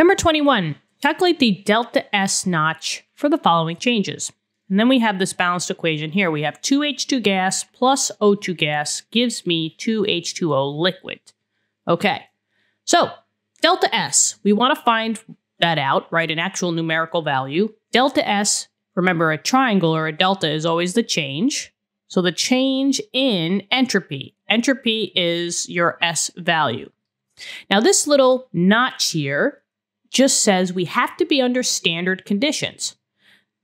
Number 21, calculate the delta S notch for the following changes. And then we have this balanced equation here. We have 2H2 gas plus O2 gas gives me 2H2O liquid. Okay, so delta S, we want to find that out, right? An actual numerical value. Delta S, remember a triangle or a delta is always the change. So the change in entropy. Entropy is your S value. Now this little notch here just says we have to be under standard conditions.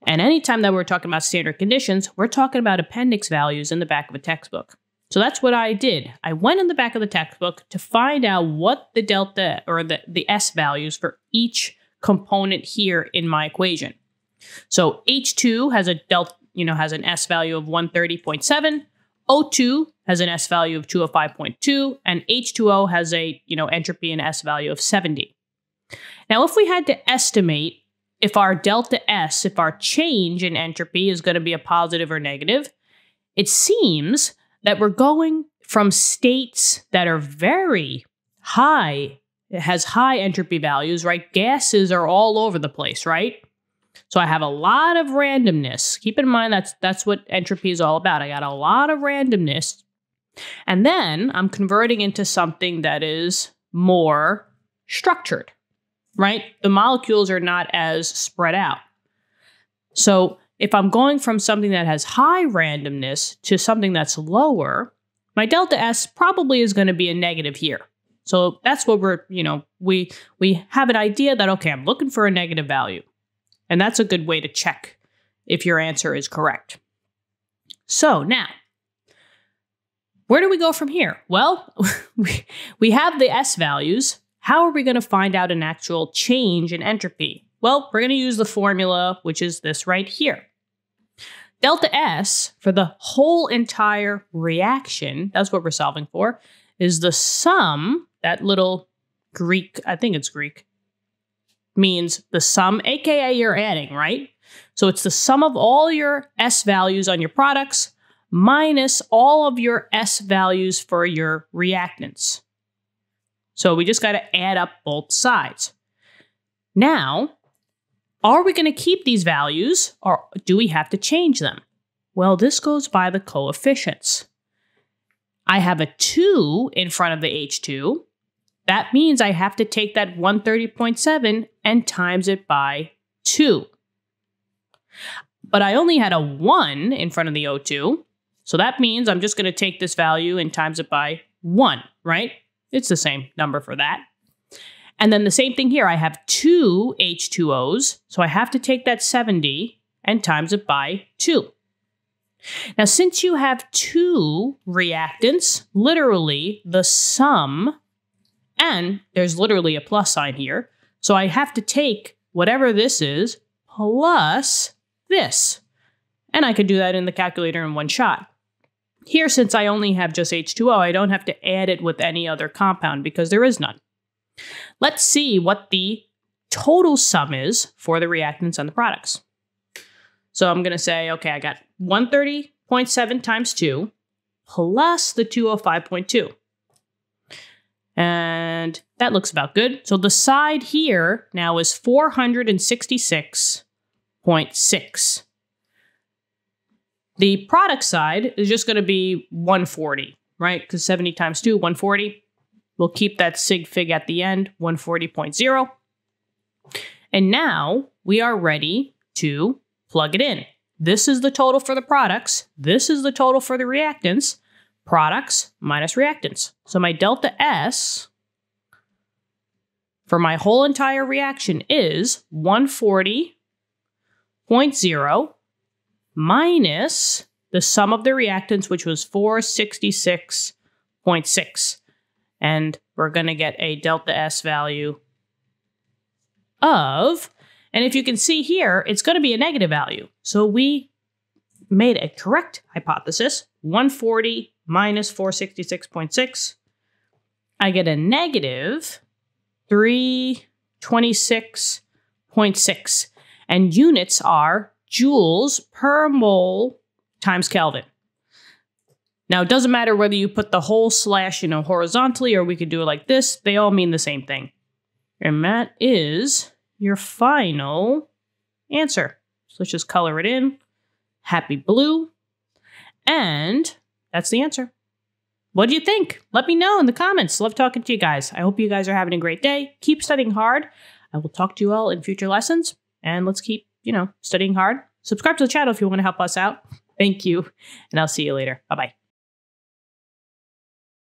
And anytime that we're talking about standard conditions, we're talking about appendix values in the back of a textbook. So that's what I did. I went in the back of the textbook to find out what the delta or the, the S values for each component here in my equation. So H2 has a delta, you know, has an S value of 130.7. O2 has an S value of 205.2 and H2O has a, you know, entropy and S value of 70. Now, if we had to estimate if our delta S, if our change in entropy is going to be a positive or negative, it seems that we're going from states that are very high, it has high entropy values, right? Gases are all over the place, right? So I have a lot of randomness. Keep in mind that's that's what entropy is all about. I got a lot of randomness. And then I'm converting into something that is more structured, right? The molecules are not as spread out. So if I'm going from something that has high randomness to something that's lower, my delta S probably is going to be a negative here. So that's what we're, you know, we we have an idea that okay, I'm looking for a negative value. And that's a good way to check if your answer is correct. So now, where do we go from here? Well, we, we have the S values. How are we going to find out an actual change in entropy? Well, we're going to use the formula, which is this right here. Delta S for the whole entire reaction, that's what we're solving for, is the sum, that little Greek, I think it's Greek, means the sum, aka you're adding, right? So it's the sum of all your S values on your products minus all of your S values for your reactants. So we just got to add up both sides. Now, are we going to keep these values or do we have to change them? Well, this goes by the coefficients. I have a 2 in front of the H2. That means I have to take that 130.7 and times it by 2. But I only had a 1 in front of the O2. So that means I'm just going to take this value and times it by 1, right? It's the same number for that. And then the same thing here. I have two H2Os, so I have to take that 70 and times it by 2. Now, since you have two reactants, literally the sum, and there's literally a plus sign here, so I have to take whatever this is plus this. And I could do that in the calculator in one shot. Here, since I only have just H2O, I don't have to add it with any other compound because there is none. Let's see what the total sum is for the reactants and the products. So I'm going to say, okay, I got 130.7 times 2 plus the 205.2. And that looks about good. So the side here now is 466.6. The product side is just going to be 140, right? Because 70 times 2, 140. We'll keep that sig fig at the end, 140.0. And now we are ready to plug it in. This is the total for the products. This is the total for the reactants. Products minus reactants. So my delta S for my whole entire reaction is 140.0 minus the sum of the reactants, which was 466.6. And we're going to get a delta S value of, and if you can see here, it's going to be a negative value. So we made a correct hypothesis, 140 minus 466.6. I get a negative 326.6. And units are joules per mole times Kelvin. Now, it doesn't matter whether you put the whole slash, you know, horizontally or we could do it like this. They all mean the same thing. And that is your final answer. So let's just color it in. Happy blue. And that's the answer. What do you think? Let me know in the comments. Love talking to you guys. I hope you guys are having a great day. Keep studying hard. I will talk to you all in future lessons. And let's keep, you know, studying hard. Subscribe to the channel if you want to help us out. Thank you. And I'll see you later. Bye bye.